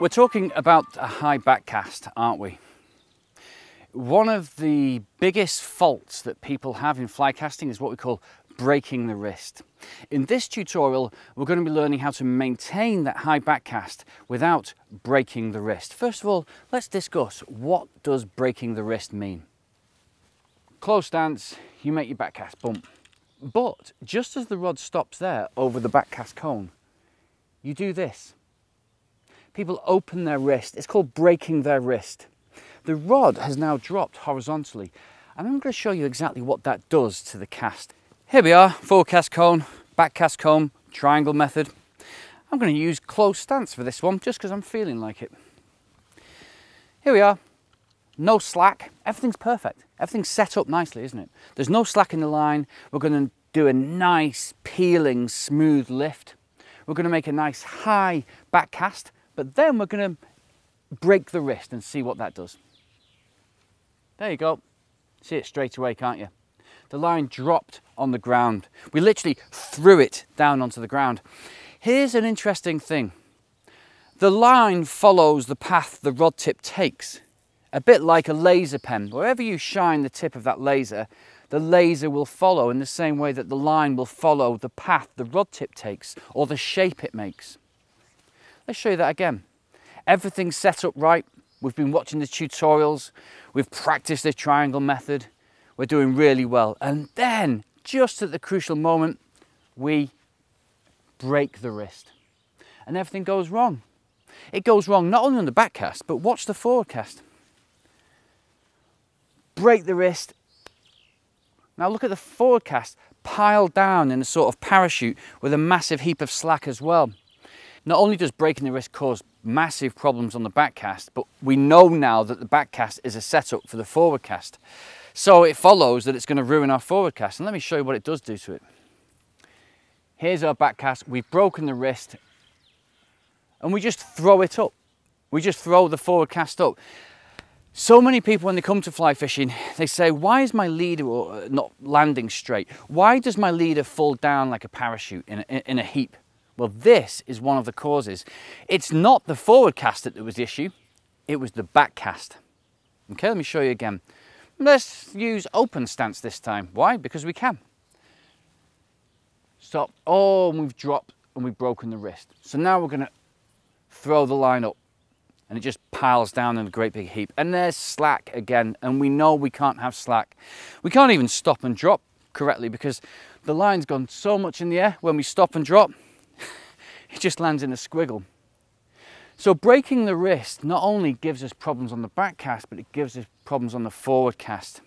We're talking about a high back cast, aren't we? One of the biggest faults that people have in fly casting is what we call breaking the wrist. In this tutorial, we're going to be learning how to maintain that high back cast without breaking the wrist. First of all, let's discuss what does breaking the wrist mean? Close stance, you make your back cast, bump. But just as the rod stops there over the back cast cone, you do this. People open their wrist. It's called breaking their wrist. The rod has now dropped horizontally and I'm going to show you exactly what that does to the cast. Here we are, forward cast cone, back cast cone, triangle method. I'm going to use close stance for this one just because I'm feeling like it. Here we are, no slack, everything's perfect. Everything's set up nicely, isn't it? There's no slack in the line. We're going to do a nice peeling, smooth lift. We're going to make a nice high back cast, but then we're going to break the wrist and see what that does. There you go. See it straight away, can't you? The line dropped on the ground. We literally threw it down onto the ground. Here's an interesting thing. The line follows the path the rod tip takes, a bit like a laser pen. Wherever you shine the tip of that laser, the laser will follow in the same way that the line will follow the path the rod tip takes or the shape it makes. Let's show you that again. Everything's set up right. We've been watching the tutorials. We've practiced the triangle method. We're doing really well. And then, just at the crucial moment, we break the wrist. And everything goes wrong. It goes wrong not only on the back cast, but watch the forward cast. Break the wrist. Now look at the forward cast piled down in a sort of parachute with a massive heap of slack as well. Not only does breaking the wrist cause massive problems on the back cast, but we know now that the back cast is a setup for the forward cast. So it follows that it's going to ruin our forward cast. And let me show you what it does do to it. Here's our back cast. We've broken the wrist and we just throw it up. We just throw the forward cast up. So many people, when they come to fly fishing, they say, why is my leader uh, not landing straight? Why does my leader fall down like a parachute in a, in a heap? Well, this is one of the causes. It's not the forward cast that was the issue, it was the back cast. Okay, let me show you again. Let's use open stance this time. Why? Because we can. Stop. Oh, and we've dropped and we've broken the wrist. So now we're going to throw the line up and it just piles down in a great big heap. And there's slack again. And we know we can't have slack. We can't even stop and drop correctly because the line's gone so much in the air when we stop and drop, it just lands in a squiggle. So breaking the wrist not only gives us problems on the back cast, but it gives us problems on the forward cast.